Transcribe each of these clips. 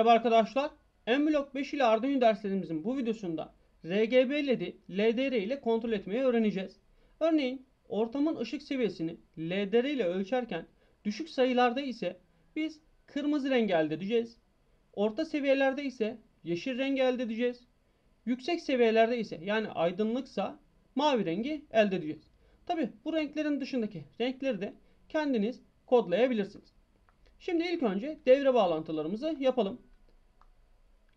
Merhaba arkadaşlar. Enblok 5 ile Arduino derslerimizin bu videosunda RGB LED'i LDR ile kontrol etmeyi öğreneceğiz. Örneğin ortamın ışık seviyesini LDR ile ölçerken düşük sayılarda ise biz kırmızı rengi elde edeceğiz. Orta seviyelerde ise yeşil rengi elde edeceğiz. Yüksek seviyelerde ise yani aydınlıksa mavi rengi elde edeceğiz. Tabi bu renklerin dışındaki renkleri de kendiniz kodlayabilirsiniz. Şimdi ilk önce devre bağlantılarımızı yapalım.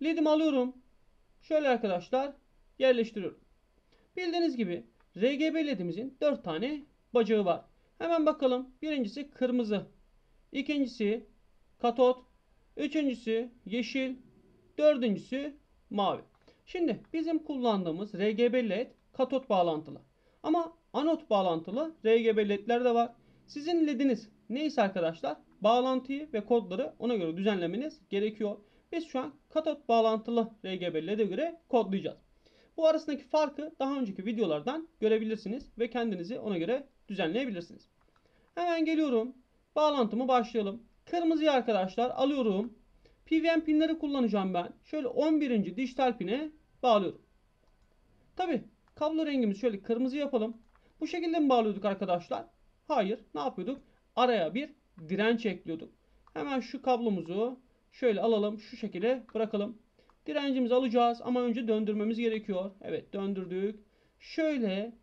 LED'imi alıyorum. Şöyle arkadaşlar yerleştiriyorum. Bildiğiniz gibi RGB LED'imizin 4 tane bacağı var. Hemen bakalım. Birincisi kırmızı. ikincisi katot. Üçüncüsü yeşil. Dördüncüsü mavi. Şimdi bizim kullandığımız RGB LED katot bağlantılı. Ama anot bağlantılı RGB LED'ler de var. Sizin LED'iniz neyse arkadaşlar bağlantıyı ve kodları ona göre düzenlemeniz gerekiyor. Biz şu an katot bağlantılı RGB LED'e göre kodlayacağız. Bu arasındaki farkı daha önceki videolardan görebilirsiniz ve kendinizi ona göre düzenleyebilirsiniz. Hemen geliyorum. Bağlantımı başlayalım. Kırmızıyı arkadaşlar alıyorum. PWM pinleri kullanacağım ben. Şöyle 11. dijital pine bağlıyorum. Tabi kablo rengimizi şöyle kırmızı yapalım. Bu şekilde mi bağlıyorduk arkadaşlar? Hayır. Ne yapıyorduk? Araya bir direnç ekliyorduk. Hemen şu kablomuzu şöyle alalım. Şu şekilde bırakalım. Direncimizi alacağız ama önce döndürmemiz gerekiyor. Evet döndürdük. Şöyle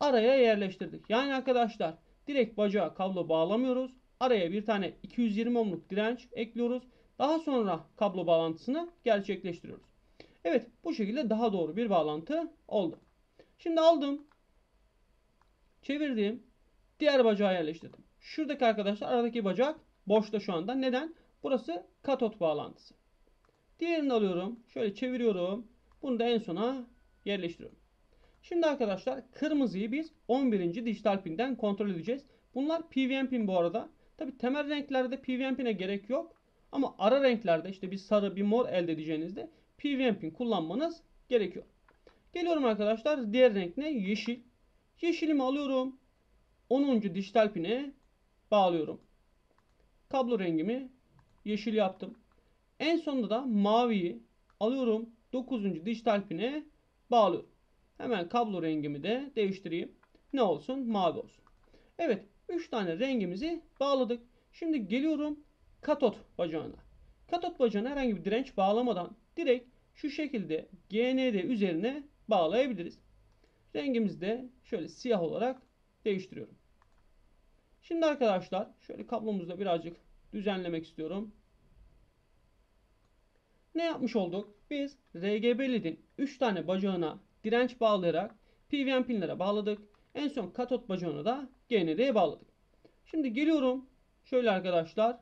araya yerleştirdik. Yani arkadaşlar direkt bacağa kablo bağlamıyoruz. Araya bir tane 220 ohmluk direnç ekliyoruz. Daha sonra kablo bağlantısını gerçekleştiriyoruz. Evet bu şekilde daha doğru bir bağlantı oldu. Şimdi aldım. Çevirdim. Diğer bacağı yerleştirdim. Şuradaki arkadaşlar aradaki bacak boşta şu anda. Neden? Burası katot bağlantısı. Diğerini alıyorum. Şöyle çeviriyorum. Bunu da en sona yerleştiriyorum. Şimdi arkadaşlar kırmızıyı biz 11. dijital pinden kontrol edeceğiz. Bunlar PWM pin bu arada. Tabi temel renklerde PWM pine gerek yok. Ama ara renklerde işte bir sarı bir mor elde edeceğinizde PWM pin kullanmanız gerekiyor. Geliyorum arkadaşlar. Diğer renk ne? Yeşil. Yeşilimi alıyorum. 10. dijital pine bağlıyorum. Kablo rengimi yeşil yaptım. En sonunda da maviyi alıyorum. 9. dijital pine bağlıyorum. Hemen kablo rengimi de değiştireyim. Ne olsun? Mavi olsun. Evet. 3 tane rengimizi bağladık. Şimdi geliyorum katot bacağına. Katot bacağına herhangi bir direnç bağlamadan direkt şu şekilde GND üzerine bağlayabiliriz. Rengimizi de şöyle siyah olarak değiştiriyorum. Şimdi arkadaşlar şöyle kablomuzu da birazcık düzenlemek istiyorum. Ne yapmış olduk? Biz RGB LED'in 3 tane bacağına direnç bağlayarak PWM pinlere bağladık. En son katot bacağını da GND'ye bağladık. Şimdi geliyorum. Şöyle arkadaşlar.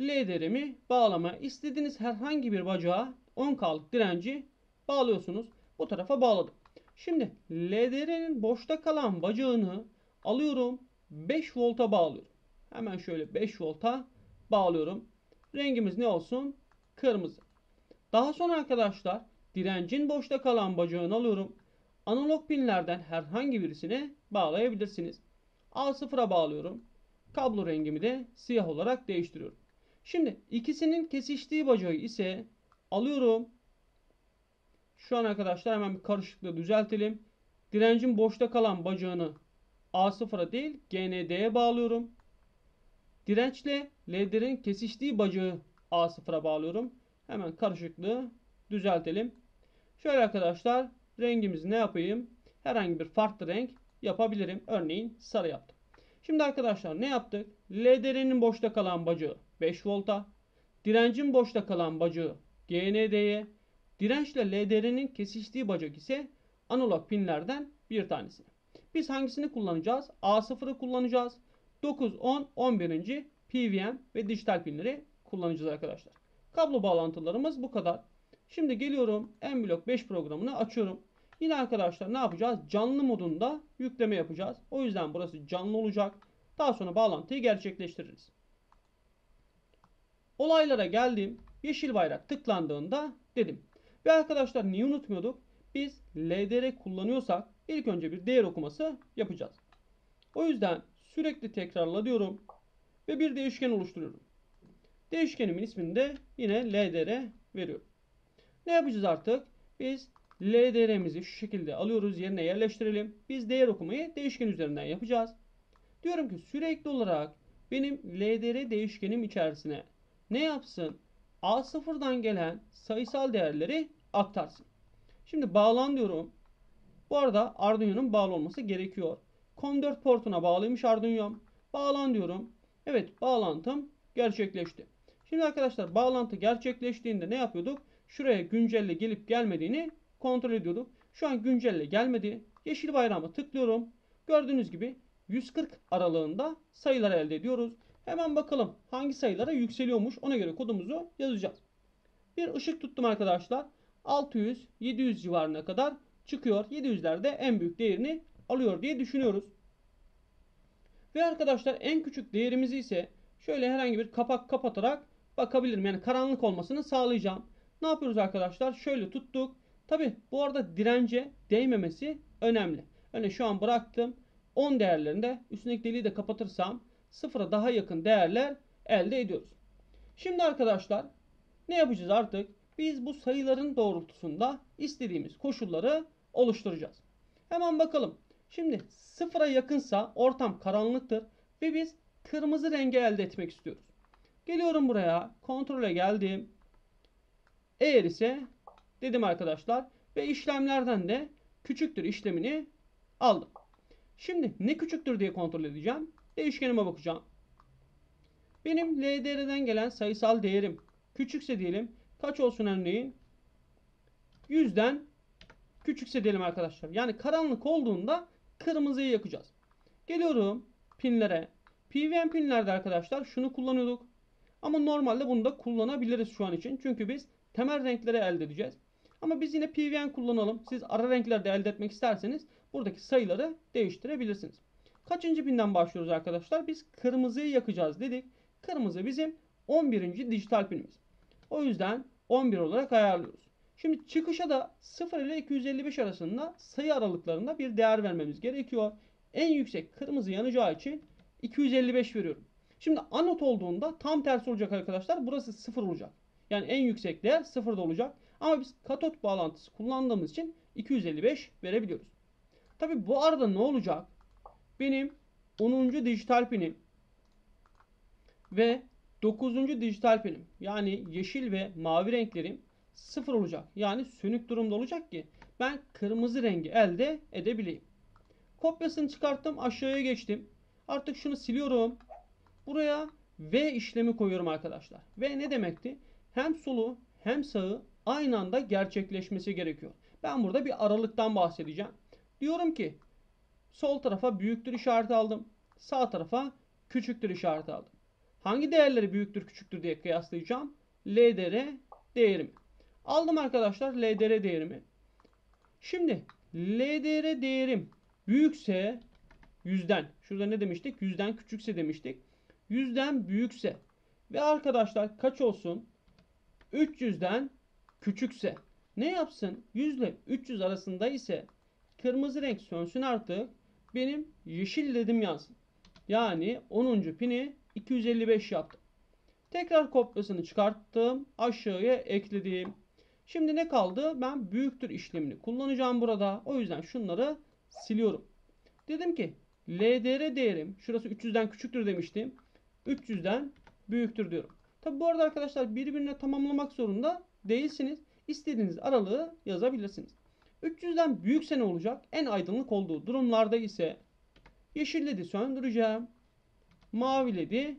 LDR'imi bağlamaya istediğiniz herhangi bir bacağa 10K'lık direnci bağlıyorsunuz. Bu tarafa bağladım. Şimdi LDR'nin boşta kalan bacağını alıyorum. 5 volta bağlıyorum. Hemen şöyle 5 volta bağlıyorum. Rengimiz ne olsun? Kırmızı. Daha sonra arkadaşlar direncin boşta kalan bacağını alıyorum. Analog pinlerden herhangi birisine bağlayabilirsiniz. A0'a bağlıyorum. Kablo rengimi de siyah olarak değiştiriyorum. Şimdi ikisinin kesiştiği bacağı ise alıyorum. Şu an arkadaşlar hemen bir karışıklığı düzeltelim. Direncin boşta kalan bacağını A0'a değil GND'ye bağlıyorum. Dirençle LDR'in kesiştiği bacağı A0'a bağlıyorum. Hemen karışıklığı düzeltelim. Şöyle arkadaşlar rengimizi ne yapayım? Herhangi bir farklı renk yapabilirim. Örneğin sarı yaptım. Şimdi arkadaşlar ne yaptık? LDR'nin boşta kalan bacağı 5 volta. Direncin boşta kalan bacağı GND'ye. Dirençle LDR'nin kesiştiği bacak ise analog pinlerden bir tanesi. Biz hangisini kullanacağız? A0'ı kullanacağız. 9, 10, 11. PWM ve dijital pinleri kullanacağız arkadaşlar. Kablo bağlantılarımız bu kadar. Şimdi geliyorum Nblock 5 programını açıyorum. Yine arkadaşlar ne yapacağız? Canlı modunda yükleme yapacağız. O yüzden burası canlı olacak. Daha sonra bağlantıyı gerçekleştiririz. Olaylara geldim. Yeşil bayrak tıklandığında dedim. Ve arkadaşlar niye unutmuyorduk? Biz LDR kullanıyorsak ilk önce bir değer okuması yapacağız. O yüzden sürekli tekrarla diyorum ve bir değişken oluşturuyorum. Değişkenimin ismini de yine LDR veriyorum. Ne yapacağız artık? Biz LDR'mizi şu şekilde alıyoruz yerine yerleştirelim. Biz değer okumayı değişken üzerinden yapacağız. Diyorum ki sürekli olarak benim LDR değişkenim içerisine ne yapsın? A0'dan gelen sayısal değerleri aktarsın. Şimdi bağlan diyorum. Bu arada Arduino'nun bağlı olması gerekiyor. COM4 portuna bağlıymış Arduino'm. Bağlan diyorum. Evet bağlantım gerçekleşti. Şimdi arkadaşlar bağlantı gerçekleştiğinde ne yapıyorduk? Şuraya güncelle gelip gelmediğini kontrol ediyorduk. Şu an güncelle gelmedi. Yeşil bayrağı tıklıyorum. Gördüğünüz gibi 140 aralığında sayılar elde ediyoruz. Hemen bakalım hangi sayılara yükseliyormuş ona göre kodumuzu yazacağız. Bir ışık tuttum arkadaşlar. 600 700 civarına kadar çıkıyor. 700'lerde en büyük değerini alıyor diye düşünüyoruz. Ve arkadaşlar en küçük değerimizi ise şöyle herhangi bir kapak kapatarak bakabilirim. Yani karanlık olmasını sağlayacağım. Ne yapıyoruz arkadaşlar? Şöyle tuttuk. Tabi bu arada dirence değmemesi önemli. Örneğin şu an bıraktım. 10 değerlerinde üstündeki deliği de kapatırsam sıfıra daha yakın değerler elde ediyoruz. Şimdi arkadaşlar ne yapacağız artık? Biz bu sayıların doğrultusunda istediğimiz koşulları oluşturacağız. Hemen bakalım. Şimdi sıfıra yakınsa ortam karanlıktır ve biz kırmızı rengi elde etmek istiyoruz. Geliyorum buraya. Kontrole geldim. Eğer ise dedim arkadaşlar ve işlemlerden de küçüktür işlemini aldım. Şimdi ne küçüktür diye kontrol edeceğim. Değişkenime bakacağım. Benim LDR'den gelen sayısal değerim küçükse diyelim kaç olsun örneğin? 100'den küçükse diyelim arkadaşlar. Yani karanlık olduğunda kırmızıyı yakacağız. Geliyorum pinlere. PWM pinlerde arkadaşlar şunu kullanıyorduk. Ama normalde bunu da kullanabiliriz şu an için. Çünkü biz temel renkleri elde edeceğiz. Ama biz yine PWM kullanalım. Siz ara renklerde elde etmek isterseniz buradaki sayıları değiştirebilirsiniz. Kaçıncı pinden başlıyoruz arkadaşlar? Biz kırmızıyı yakacağız dedik. Kırmızı bizim 11. dijital pinimiz. O yüzden 11 olarak ayarlıyoruz. Şimdi çıkışa da 0 ile 255 arasında sayı aralıklarında bir değer vermemiz gerekiyor. En yüksek kırmızı yanacağı için 255 veriyorum. Şimdi anot olduğunda tam tersi olacak arkadaşlar. Burası 0 olacak. Yani en yüksek değer 0'da olacak. Ama biz katot bağlantısı kullandığımız için 255 verebiliyoruz. Tabi bu arada ne olacak? Benim 10. dijital pinim ve 9. dijital pinim yani yeşil ve mavi renklerim 0 olacak. Yani sönük durumda olacak ki ben kırmızı rengi elde edebileyim. Kopyasını çıkarttım aşağıya geçtim. Artık şunu siliyorum. Buraya V işlemi koyuyorum arkadaşlar. V ne demekti? Hem solu hem sağı aynı anda gerçekleşmesi gerekiyor. Ben burada bir aralıktan bahsedeceğim. Diyorum ki sol tarafa büyüktür işareti aldım. Sağ tarafa küçüktür işareti aldım. Hangi değerleri büyüktür küçüktür diye kıyaslayacağım. LDR değerimi. Aldım arkadaşlar LDR değerimi. Şimdi LDR değerim büyükse yüzden. Şurada ne demiştik? Yüzden küçükse demiştik. Yüzden büyükse ve arkadaşlar kaç olsun? 300'den küçükse ne yapsın? 100 ile 300 arasında ise kırmızı renk sönsün artık. Benim yeşil dedim yansın. Yani 10. pini 255 yaptım. Tekrar kopyasını çıkarttım. Aşağıya ekledim. Şimdi ne kaldı? Ben büyüktür işlemini kullanacağım burada. O yüzden şunları siliyorum. Dedim ki LDR değerim şurası 300'den küçüktür demiştim. 300'den büyüktür diyorum. Tabi bu arada arkadaşlar birbirine tamamlamak zorunda değilsiniz. İstediğiniz aralığı yazabilirsiniz. 300'den büyükse ne olacak? En aydınlık olduğu durumlarda ise yeşil ledi söndüreceğim. Mavi ledi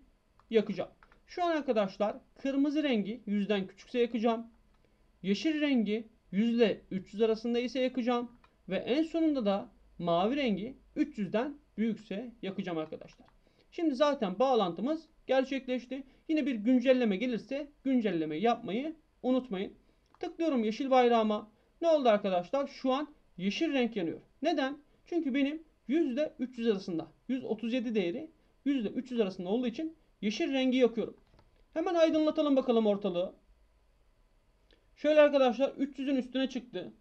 yakacağım. Şu an arkadaşlar kırmızı rengi 100'den küçükse yakacağım. Yeşil rengi 100 ile 300 arasında ise yakacağım. Ve en sonunda da mavi rengi 300'den büyükse yakacağım arkadaşlar. Şimdi zaten bağlantımız gerçekleşti. Yine bir güncelleme gelirse güncelleme yapmayı unutmayın. Tıklıyorum yeşil bayrağıma. Ne oldu arkadaşlar? Şu an yeşil renk yanıyor. Neden? Çünkü benim 100 ile 300 arasında 137 değeri 100 ile 300 arasında olduğu için yeşil rengi yakıyorum. Hemen aydınlatalım bakalım ortalığı. Şöyle arkadaşlar 300'ün üstüne çıktı.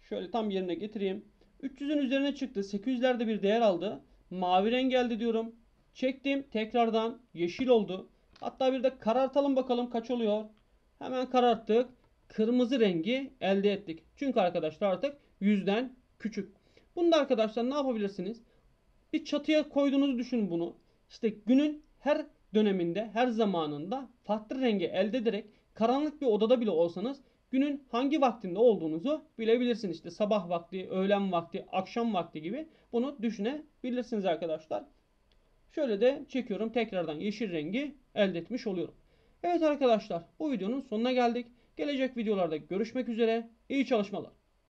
Şöyle tam yerine getireyim. 300'ün üzerine çıktı. 800'lerde bir değer aldı. Mavi renk geldi diyorum. Çektim. Tekrardan yeşil oldu. Hatta bir de karartalım bakalım kaç oluyor. Hemen kararttık. Kırmızı rengi elde ettik. Çünkü arkadaşlar artık yüzden küçük. Bunu da arkadaşlar ne yapabilirsiniz? Bir çatıya koyduğunuzu düşünün bunu. İşte günün her döneminde, her zamanında farklı rengi elde ederek karanlık bir odada bile olsanız günün hangi vaktinde olduğunuzu bilebilirsiniz. İşte sabah vakti, öğlen vakti, akşam vakti gibi bunu düşünebilirsiniz arkadaşlar. Şöyle de çekiyorum tekrardan yeşil rengi elde etmiş oluyorum. Evet arkadaşlar bu videonun sonuna geldik. Gelecek videolarda görüşmek üzere. İyi çalışmalar.